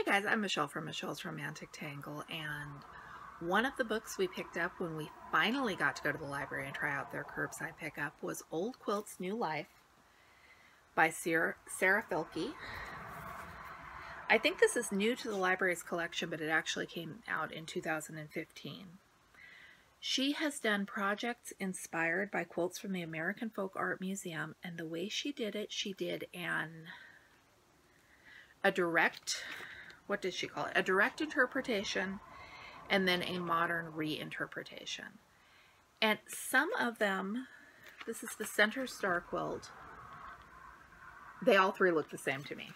Hey guys, I'm Michelle from Michelle's Romantic Tangle, and one of the books we picked up when we finally got to go to the library and try out their curbside pickup was Old Quilt's New Life by Sarah, Sarah Fielke. I think this is new to the library's collection, but it actually came out in 2015. She has done projects inspired by quilts from the American Folk Art Museum, and the way she did it, she did an a direct what did she call it? A direct interpretation and then a modern reinterpretation. And some of them, this is the center star quilt, they all three look the same to me.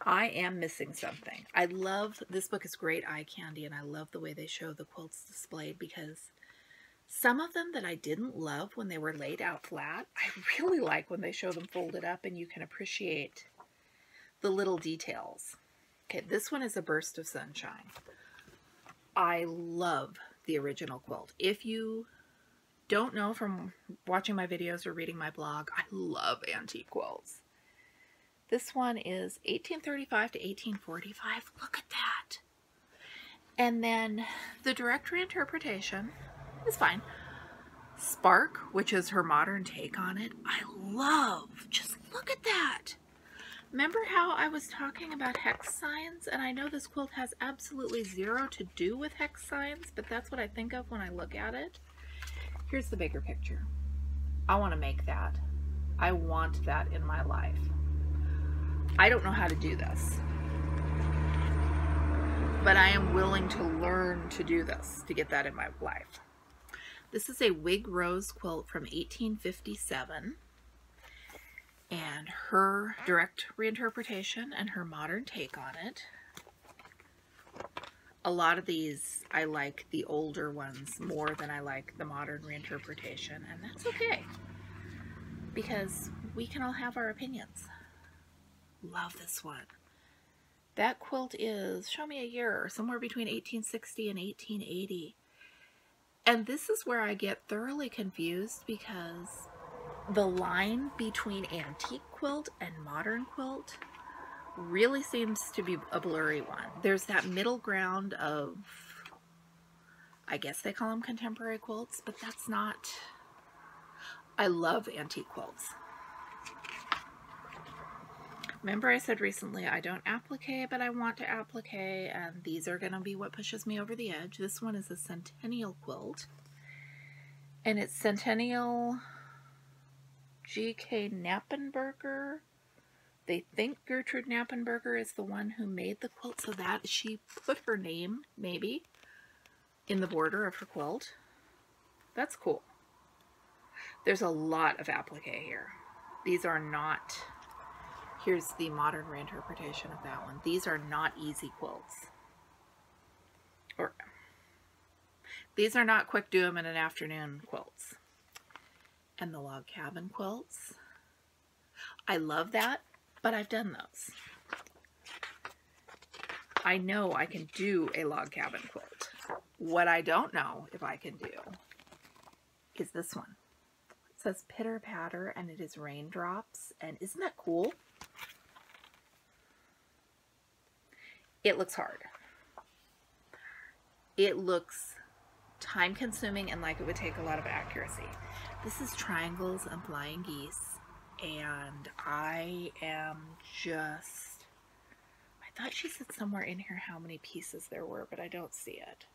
I am missing something. I love, this book is great eye candy and I love the way they show the quilts displayed because some of them that I didn't love when they were laid out flat, I really like when they show them folded up and you can appreciate the little details. Okay, this one is a burst of sunshine. I love the original quilt. If you don't know from watching my videos or reading my blog, I love antique quilts. This one is 1835 to 1845. Look at that. And then the direct reinterpretation is fine. Spark, which is her modern take on it, I love. Just look at that. Remember how I was talking about hex signs? And I know this quilt has absolutely zero to do with hex signs, but that's what I think of when I look at it. Here's the bigger picture. I want to make that. I want that in my life. I don't know how to do this. But I am willing to learn to do this, to get that in my life. This is a Whig Rose quilt from 1857 and her direct reinterpretation and her modern take on it. A lot of these, I like the older ones more than I like the modern reinterpretation, and that's okay because we can all have our opinions. Love this one. That quilt is, show me a year, somewhere between 1860 and 1880. And this is where I get thoroughly confused because the line between antique quilt and modern quilt really seems to be a blurry one. There's that middle ground of, I guess they call them contemporary quilts, but that's not, I love antique quilts. Remember I said recently I don't applique, but I want to applique, and these are going to be what pushes me over the edge. This one is a Centennial quilt, and it's Centennial G.K. Knappenberger. They think Gertrude Knappenberger is the one who made the quilt, so that she put her name, maybe, in the border of her quilt. That's cool. There's a lot of applique here. These are not, here's the modern reinterpretation of that one. These are not easy quilts. Or, these are not quick do them in an afternoon quilts and the log cabin quilts. I love that, but I've done those. I know I can do a log cabin quilt. What I don't know if I can do is this one. It says pitter patter and it is raindrops and isn't that cool? It looks hard. It looks time consuming and like it would take a lot of accuracy. This is Triangles and Flying Geese, and I am just, I thought she said somewhere in here how many pieces there were, but I don't see it.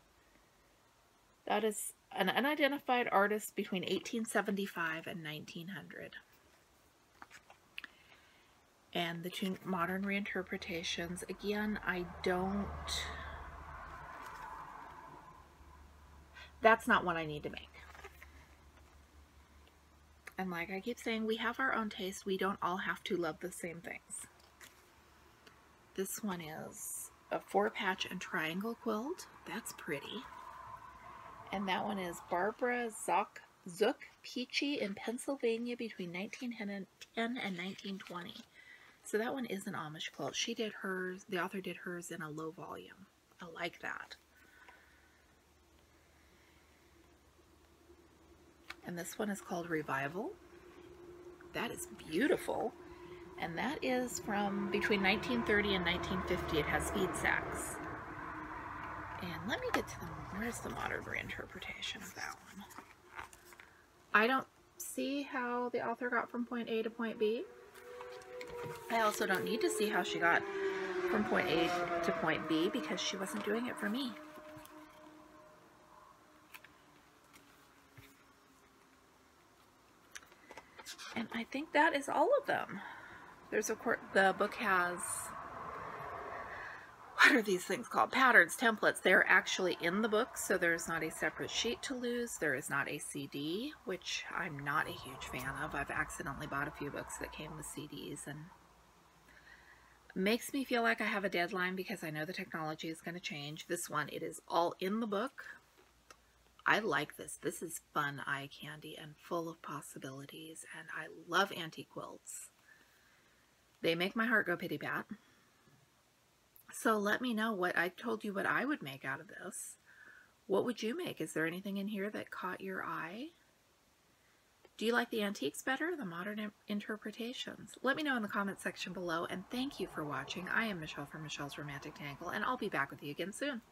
That is an unidentified artist between 1875 and 1900. And the two modern reinterpretations, again, I don't, that's not one I need to make. And like I keep saying, we have our own taste. We don't all have to love the same things. This one is a four patch and triangle quilt. That's pretty. And that one is Barbara Zook, Zook Peachey in Pennsylvania between 1910 and 1920. So that one is an Amish quilt. She did hers, the author did hers in a low volume. I like that. And this one is called Revival. That is beautiful. And that is from between 1930 and 1950. It has feed sacks. And let me get to the, where's the modern reinterpretation of that one? I don't see how the author got from point A to point B. I also don't need to see how she got from point A to point B because she wasn't doing it for me. And I think that is all of them. There's of course, the book has, what are these things called? Patterns, templates. They're actually in the book, so there's not a separate sheet to lose. There is not a CD, which I'm not a huge fan of. I've accidentally bought a few books that came with CDs and makes me feel like I have a deadline because I know the technology is going to change. This one, it is all in the book. I like this. This is fun eye candy and full of possibilities, and I love anti-quilts. They make my heart go pitty-pat. So let me know what I told you what I would make out of this. What would you make? Is there anything in here that caught your eye? Do you like the antiques better the modern interpretations? Let me know in the comment section below, and thank you for watching. I am Michelle from Michelle's Romantic Tangle, and I'll be back with you again soon.